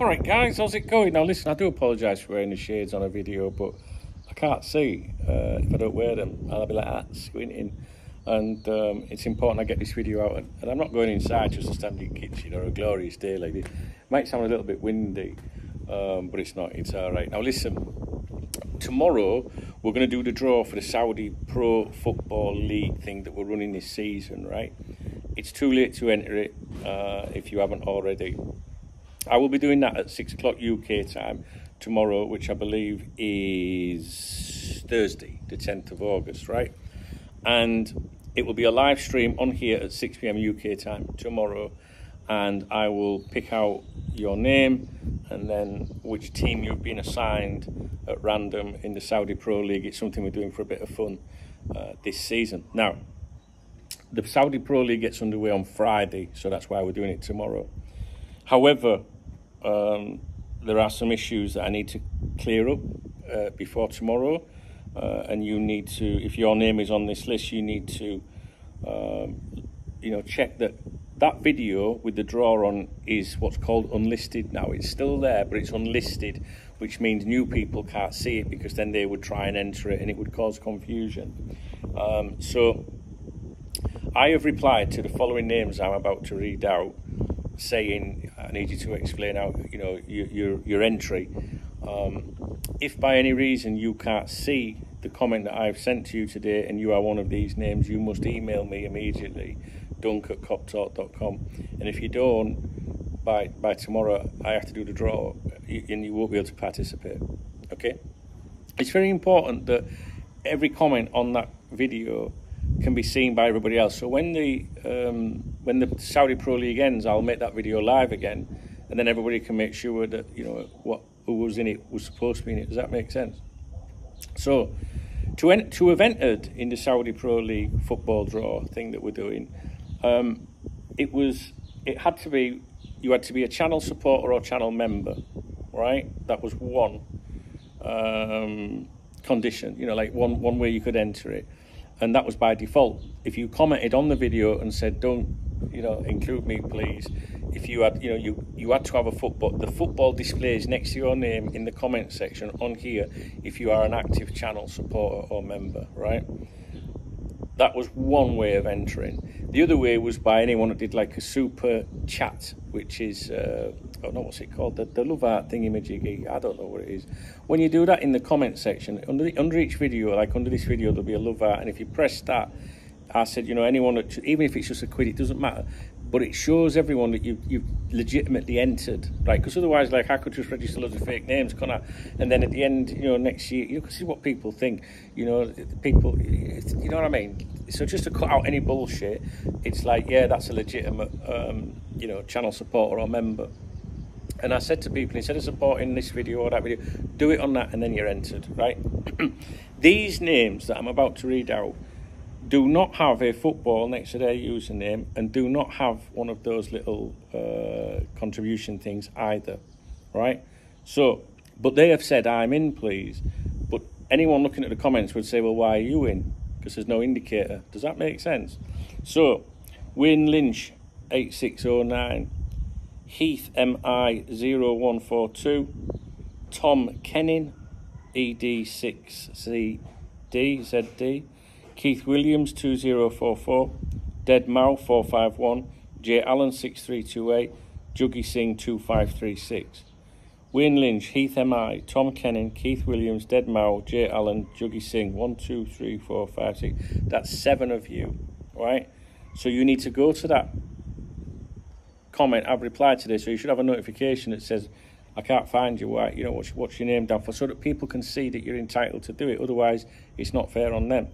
All right, guys, how's it going? Now, listen, I do apologise for wearing the shades on a video, but I can't see uh, if I don't wear them. I'll be like that, squinting. And um, it's important I get this video out. And, and I'm not going inside just a standing kitchen or a glorious day like this. It might sound a little bit windy, um, but it's not. It's all right. Now, listen, tomorrow we're going to do the draw for the Saudi Pro Football League thing that we're running this season, right? It's too late to enter it uh, if you haven't already. I will be doing that at six o'clock UK time tomorrow, which I believe is Thursday, the 10th of August, right? And it will be a live stream on here at 6 pm UK time tomorrow. And I will pick out your name and then which team you've been assigned at random in the Saudi Pro League. It's something we're doing for a bit of fun uh, this season. Now, the Saudi Pro League gets underway on Friday, so that's why we're doing it tomorrow. However, um, there are some issues that I need to clear up uh, before tomorrow, uh, and you need to, if your name is on this list, you need to, um, you know, check that that video with the draw on is what's called unlisted now. It's still there, but it's unlisted, which means new people can't see it because then they would try and enter it and it would cause confusion. Um, so I have replied to the following names I'm about to read out saying, I need you to explain out, you know, your, your, your entry. Um, if by any reason you can't see the comment that I've sent to you today and you are one of these names, you must email me immediately, dunk at koptalk.com. And if you don't, by, by tomorrow, I have to do the draw and you won't be able to participate. Okay? It's very important that every comment on that video can be seen by everybody else. So when the um, when the Saudi Pro League ends, I'll make that video live again, and then everybody can make sure that you know what who was in it was supposed to be in it. Does that make sense? So to en- to have entered in the Saudi Pro League football draw thing that we're doing, um, it was it had to be you had to be a channel supporter or channel member, right? That was one um, condition. You know, like one one way you could enter it and that was by default. If you commented on the video and said, "Don't, you know, include me, please," if you had, you know, you you had to have a football. The football displays next to your name in the comment section on here if you are an active channel supporter or member, right? That was one way of entering. The other way was by anyone that did like a super chat, which is, uh, I don't know what's it called, the, the love art thingy I don't know what it is. When you do that in the comment section, under, the, under each video, like under this video, there'll be a love art, and if you press that, I said, you know, anyone that, even if it's just a quid, it doesn't matter but it shows everyone that you, you've legitimately entered, right? Because otherwise, like, I could just register loads of fake names, can I? And then at the end, you know, next year, you can see what people think, you know, people, you know what I mean? So just to cut out any bullshit, it's like, yeah, that's a legitimate, um, you know, channel supporter or member. And I said to people, instead of supporting this video or that video, do it on that and then you're entered, right? These names that I'm about to read out, do not have a football next to their username and do not have one of those little uh, contribution things either, right? So, but they have said, I'm in, please. But anyone looking at the comments would say, well, why are you in? Because there's no indicator. Does that make sense? So, Wayne Lynch, 8609, Heath MI 0142, Tom Kennin, ED6CD, ZD, Keith Williams 2044, Dead Mao 451, J Allen 6328, Juggy Singh 2536. Wayne Lynch, Heath MI, Tom Kennan, Keith Williams, Dead Mao, J Allen, Juggy Singh, 1, 2, 3, 4, 5, 6. That's seven of you, right? So you need to go to that comment I've replied to this, so you should have a notification that says, I can't find you, why, you know, what's, what's your name down for, so that people can see that you're entitled to do it. Otherwise, it's not fair on them.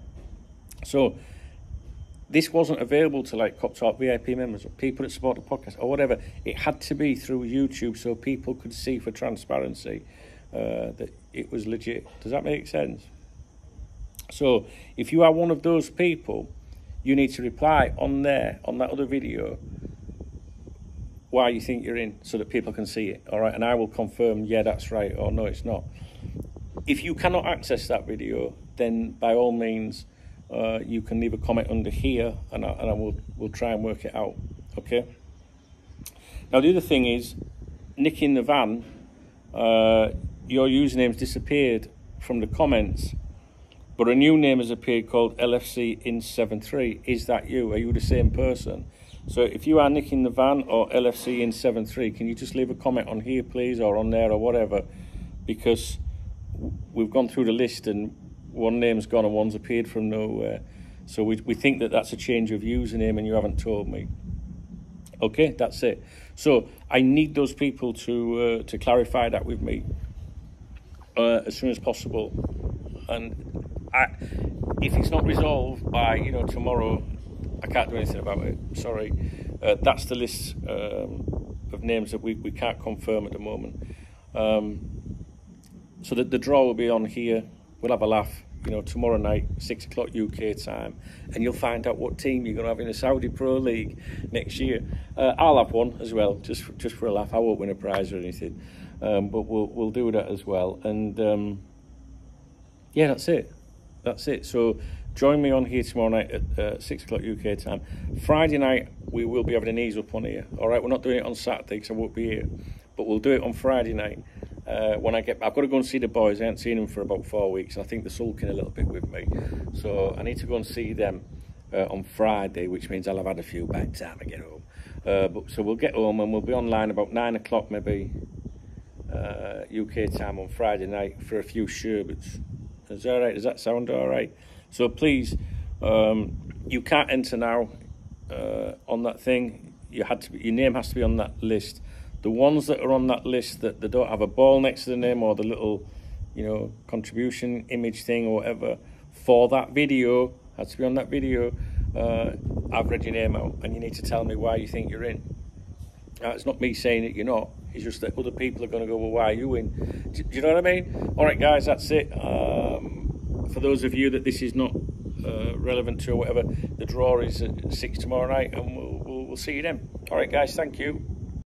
So this wasn't available to like KopTalk VIP members or people that support the podcast or whatever. It had to be through YouTube so people could see for transparency uh, that it was legit. Does that make sense? So if you are one of those people, you need to reply on there, on that other video, why you think you're in so that people can see it. All right. And I will confirm, yeah, that's right, or no, it's not. If you cannot access that video, then by all means, uh, you can leave a comment under here and I, and I will will try and work it out. Okay. Now the other thing is, nicking the van, uh, your username's disappeared from the comments, but a new name has appeared called LFC in 73. Is that you? Are you the same person? So if you are nicking the van or LFC in 73, can you just leave a comment on here, please, or on there or whatever? Because we've gone through the list and one name's gone and one's appeared from nowhere. So we, we think that that's a change of username and you haven't told me. Okay, that's it. So I need those people to uh, to clarify that with me uh, as soon as possible. And I, if it's not resolved by you know tomorrow, I can't do anything about it. Sorry. Uh, that's the list um, of names that we, we can't confirm at the moment. Um, so the, the draw will be on here. We'll have a laugh you know, tomorrow night, six o'clock UK time, and you'll find out what team you're going to have in the Saudi Pro League next year. Uh, I'll have one as well, just for, just for a laugh. I won't win a prize or anything, um, but we'll we'll do that as well. And um, yeah, that's it. That's it. So join me on here tomorrow night at uh, six o'clock UK time. Friday night we will be having an ease up on here. All right, we're not doing it on Saturday because I won't be here, but we'll do it on Friday night uh, when I get I've got to go and see the boys. I haven't seen them for about four weeks, I think they're sulking a little bit with me. So I need to go and see them uh, on Friday, which means I'll have had a few by the time I get home. Uh, but so we'll get home and we'll be online about nine o'clock, maybe UK uh, time on Friday night for a few sherbets. Is that right? Does that sound all right? So please, um, you can't enter now uh, on that thing. You had to. Be, your name has to be on that list the ones that are on that list that they don't have a ball next to the name or the little, you know, contribution image thing or whatever for that video has to be on that video. Uh, I've read your name out, and you need to tell me why you think you're in. It's not me saying that you're not. It's just that other people are going to go, well, why are you in? Do, do you know what I mean? All right, guys, that's it. Um, for those of you that this is not uh, relevant to or whatever, the draw is at six tomorrow night, and we'll, we'll, we'll see you then. All right, guys, thank you.